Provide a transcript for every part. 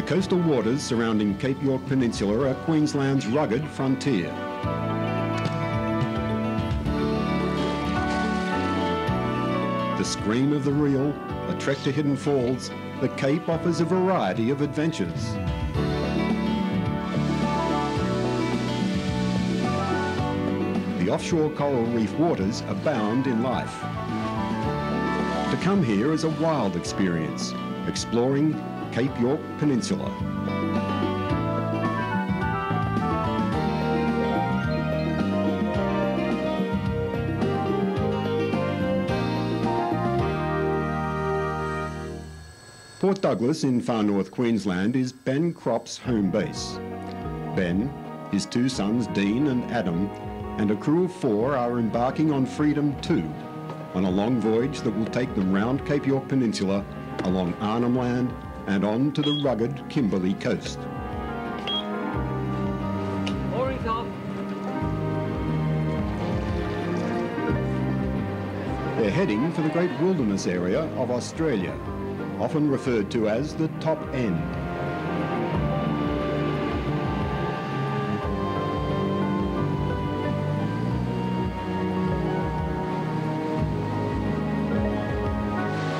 The coastal waters surrounding Cape York Peninsula are Queensland's rugged frontier. The scream of the reel, a trek to Hidden Falls, the Cape offers a variety of adventures. The offshore coral reef waters abound in life. To come here is a wild experience, exploring Cape York Peninsula. Port Douglas in far north Queensland is Ben Cropp's home base. Ben, his two sons Dean and Adam, and a crew of four are embarking on Freedom 2, on a long voyage that will take them round Cape York Peninsula, along Arnhem Land, and on to the rugged Kimberley coast. They're heading for the great wilderness area of Australia, often referred to as the top end.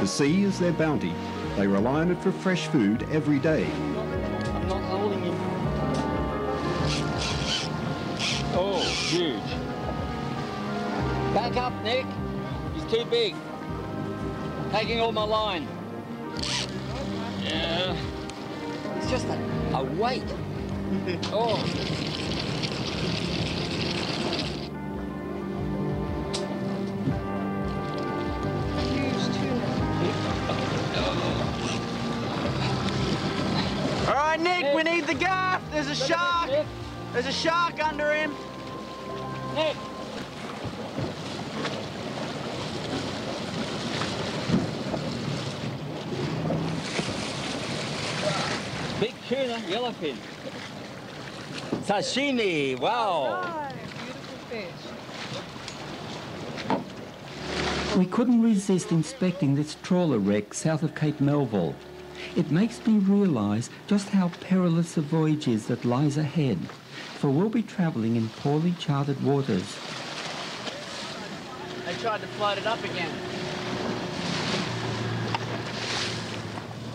The sea is their bounty. They rely on it for fresh food every day. I'm not holding him. Oh, huge. Back up, Nick. He's too big. Taking all my line. Yeah. It's just a, a weight. oh. The gaff. There's a shark. There's a shark under him. Nick. Big tuna, yellowfin. Sashimi, wow. Nice, beautiful fish. We couldn't resist inspecting this trawler wreck south of Cape Melville. It makes me realise just how perilous the voyage is that lies ahead, for we'll be travelling in poorly charted waters. They tried to float it up again.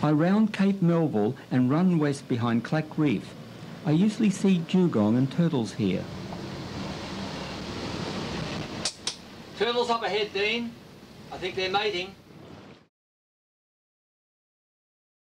I round Cape Melville and run west behind Clack Reef. I usually see dugong and turtles here. Turtles up ahead, Dean. I think they're mating.